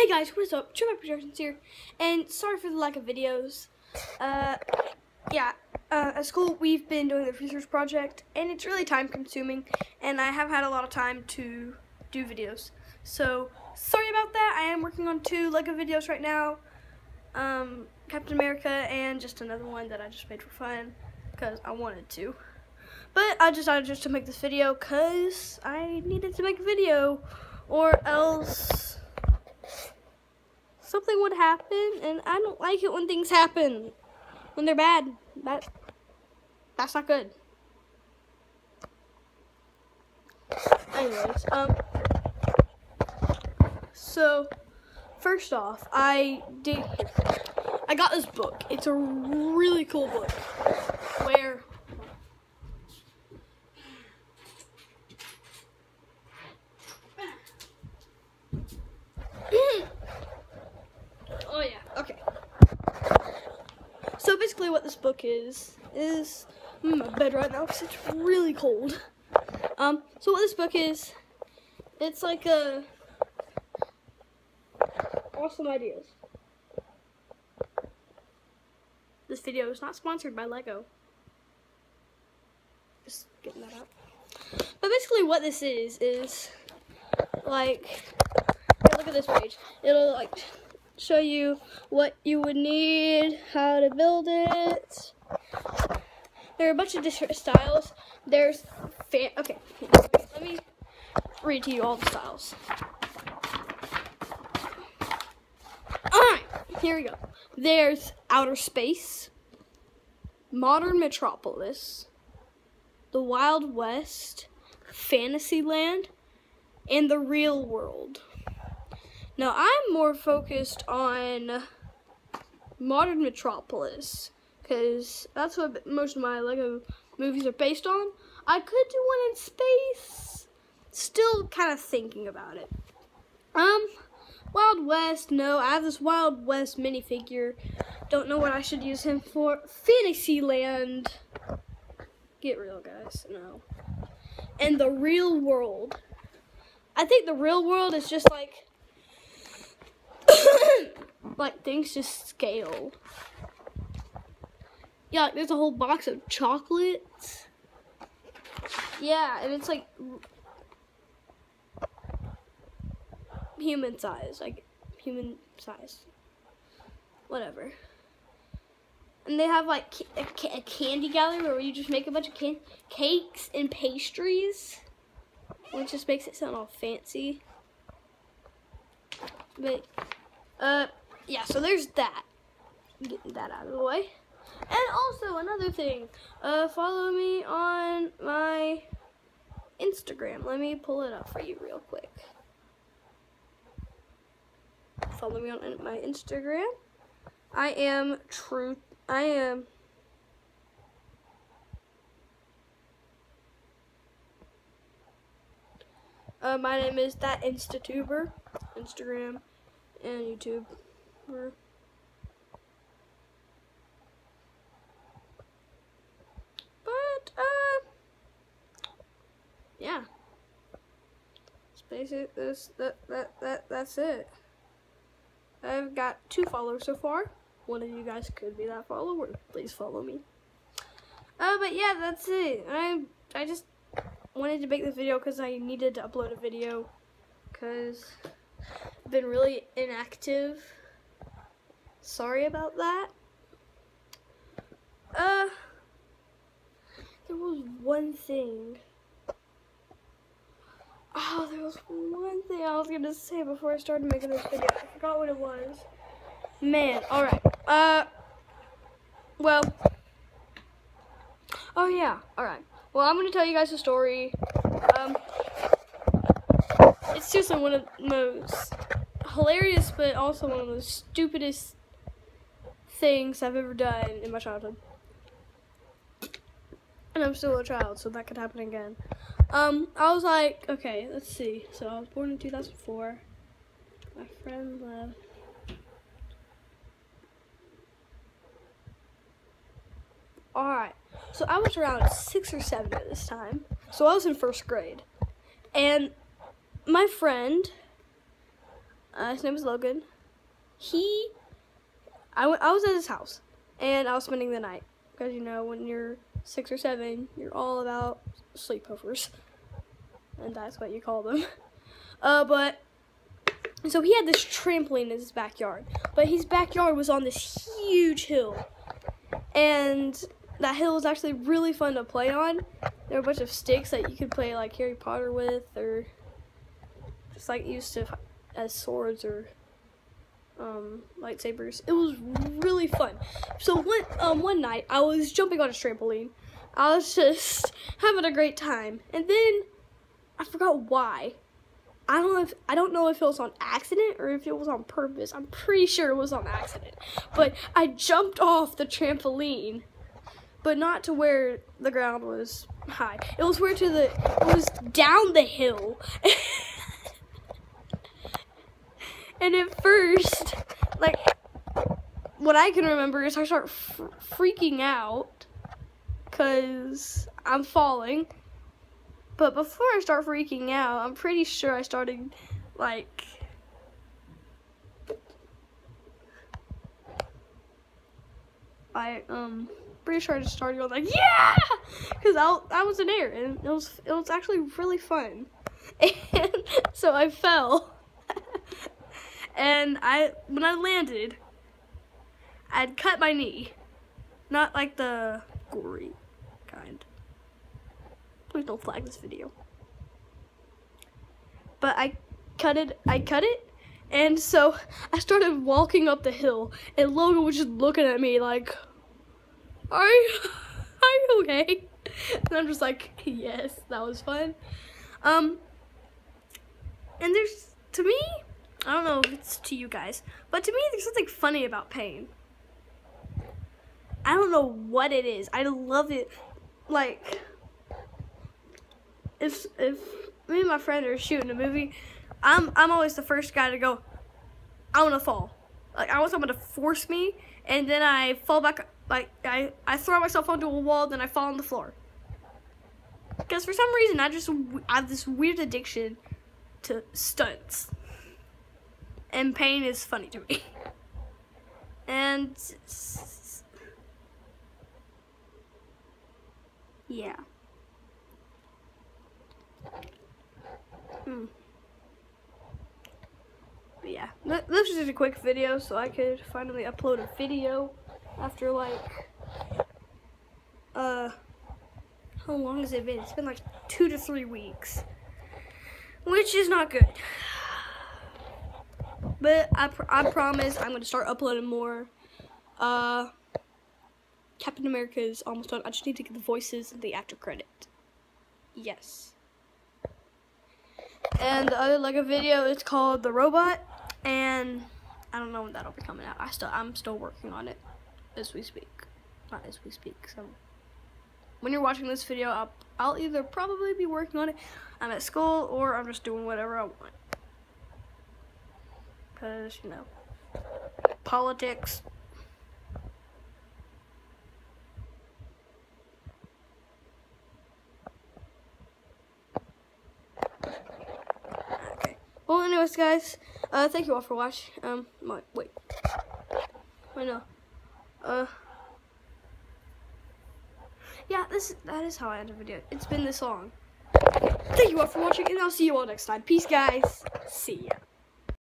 Hey guys, what is up? True Projections here, and sorry for the lack of videos. Uh, yeah, uh, at school we've been doing the research project, and it's really time consuming, and I have had a lot of time to do videos. So, sorry about that. I am working on two LEGO videos right now, um, Captain America, and just another one that I just made for fun, because I wanted to. But I decided just to make this video, because I needed to make a video, or else something would happen, and I don't like it when things happen. When they're bad. That that's not good. Anyways, um so first off, I did I got this book. It's a really cool book where Oh yeah, okay. So is, is, I'm in my bed right now because it's really cold. Um, so what this book is, it's like a, awesome ideas. This video is not sponsored by Lego. Just getting that out. But basically what this is, is like, look at this page. It'll like show you what you would need, how to build it. There are a bunch of different styles. There's fan. Okay, let me read to you all the styles. All right, here we go. There's outer space, modern metropolis, the Wild West, Fantasyland, and the real world. Now, I'm more focused on modern metropolis because that's what most of my Lego movies are based on. I could do one in space. Still kind of thinking about it. Um, Wild West, no. I have this Wild West minifigure. Don't know what I should use him for. Fantasyland. Get real, guys. No. And the real world. I think the real world is just like like things just scale. Yeah, like, there's a whole box of chocolates. Yeah, and it's like human size, like human size. Whatever. And they have like a, a candy gallery where you just make a bunch of can cakes and pastries, which just makes it sound all fancy. But uh, yeah, so there's that. Getting that out of the way. And also, another thing, uh, follow me on my Instagram. Let me pull it up for you real quick. Follow me on my Instagram. I am true. I am. Uh, my name is that Instatuber. Instagram and YouTube. But, uh, yeah. It's basic, this, that, that, that, that's it. I've got two followers so far. One of you guys could be that follower. Please follow me. Uh, but yeah, that's it. I, I just wanted to make this video because I needed to upload a video because been really inactive. Sorry about that. Uh, there was one thing. Oh, there was one thing I was gonna say before I started making this video. I forgot what it was. Man, alright. Uh, well. Oh, yeah, alright. Well, I'm gonna tell you guys a story. It's seriously one of the most hilarious, but also one of the stupidest things I've ever done in my childhood. And I'm still a child, so that could happen again. Um, I was like, okay, let's see. So I was born in 2004. My friend left. Alright, so I was around six or seven at this time. So I was in first grade. And my friend Uh, his name is Logan. He, I, I was at his house, and I was spending the night. Because, you know, when you're six or seven, you're all about sleepovers. And that's what you call them. Uh, but, so he had this trampoline in his backyard. But his backyard was on this huge hill. And that hill was actually really fun to play on. There were a bunch of sticks that you could play like Harry Potter with or just like used to as swords or um, lightsabers. It was really fun. So one um, one night I was jumping on a trampoline. I was just having a great time, and then I forgot why. I don't know if I don't know if it was on accident or if it was on purpose. I'm pretty sure it was on accident. But I jumped off the trampoline, but not to where the ground was high. It was where to the it was down the hill. and at first, like what I can remember is I start freaking out cuz I'm falling. But before I start freaking out, I'm pretty sure I started like I um pretty sure I just started going like yeah! Because I I was in air and it was it was actually really fun. And so I fell and I when I landed I'd cut my knee not like the gory kind Please don't flag this video. But I cut it, I cut it, and so I started walking up the hill, and Logan was just looking at me like, are you, are you okay? And I'm just like, yes, that was fun. Um, and there's, to me, I don't know if it's to you guys, but to me, there's something funny about pain. I don't know what it is. I love it. Like, if if me and my friend are shooting a movie, I'm I'm always the first guy to go. I want to fall. Like I want someone to force me, and then I fall back. Like I I throw myself onto a wall, then I fall on the floor. Because for some reason I just I have this weird addiction to stunts, and pain is funny to me. And yeah. Hmm. But yeah, this was just a quick video so I could finally upload a video after like, uh, how long has it been? It's been like two to three weeks, which is not good. But I, pr I promise I'm going to start uploading more. Uh, Captain America is almost done. I just need to get the voices and the after credit. Yes. And the other Lego video is called The Robot, and I don't know when that'll be coming out. I still, I'm still working on it as we speak. Not as we speak, so when you're watching this video, I'll, I'll either probably be working on it, I'm at school, or I'm just doing whatever I want. Because, you know, politics, Okay. Well, anyways, guys, uh, thank you all for watching. Um, my, wait. I know. Uh, yeah, this that is how I end a video. It's been this long. Thank you all for watching, and I'll see you all next time. Peace, guys. See ya.